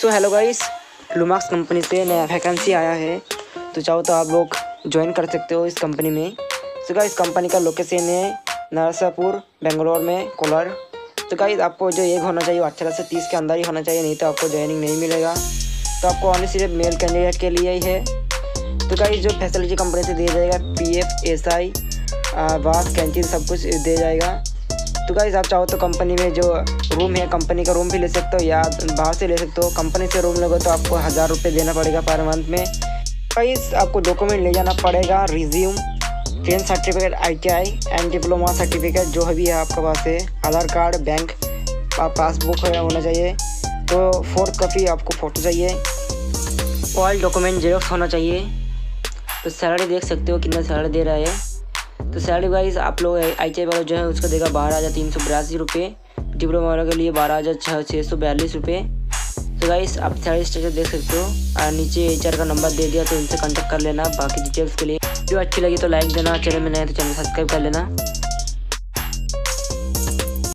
So hello guys Lumax company से नया vacancy आया है। तो चाहो तो आप लोग ज्वाइन कर सकते हो इस कंपनी में। सो गाइस कंपनी का लोकेशन है नरसापुर, बेंगलोर में, कोलर। तो गाइस आपको जो एक होना चाहिए अठारह से तीस के अंदर ही होना चाहिए, नहीं तो आपको ज्वाइनिंग नहीं मिलेगा। तो आपको ऑनली सिर्फ़ मेल कैंडिडेट के लिए ही है। तो गाइस जो फैसिलिटी कंपनी से दिया जाएगा पी एफ़ एस आई बाथ कैंटीन सब कुछ दिया जाएगा। तो गाइज़ आप चाहो तो कंपनी में जो रूम है कंपनी का रूम भी ले सकते हो या बाहर से ले सकते हो। कंपनी से रूम लोगे तो आपको हज़ार रुपये देना पड़ेगा पर मंथ में। गाइज़ आपको डॉक्यूमेंट ले जाना पड़ेगा resume tenth certificate I T I and diploma certificate जो भी है आपके पास है। आधार कार्ड बैंक पासबुक होना चाहिए। तो फोर्थ कॉपी आपको फ़ोटो चाहिए। ऑल डॉक्यूमेंट जेरोक्स होना चाहिए। तो सैलरी देख सकते हो कितना सैलरी दे रहा है। तो सैलरी वाइज आप लोग आई टी वाला जो है, उसका देगा बारह हज़ार तीन सौ बयासी रुपये डिप्लोमा वालों के लिए बारह हज़ार छः छः सौ बयालीस रुपये तो गाइस आप सैलरी स्ट्रक्चर देख सकते हो। और नीचे एचआर का नंबर दे दिया तो इनसे कॉन्टैक्ट कर लेना, बाकी डिटेल्स के लिए। वीडियो अच्छी लगी तो लाइक देना चैनल में नए तो चैनल सब्सक्राइब कर लेना।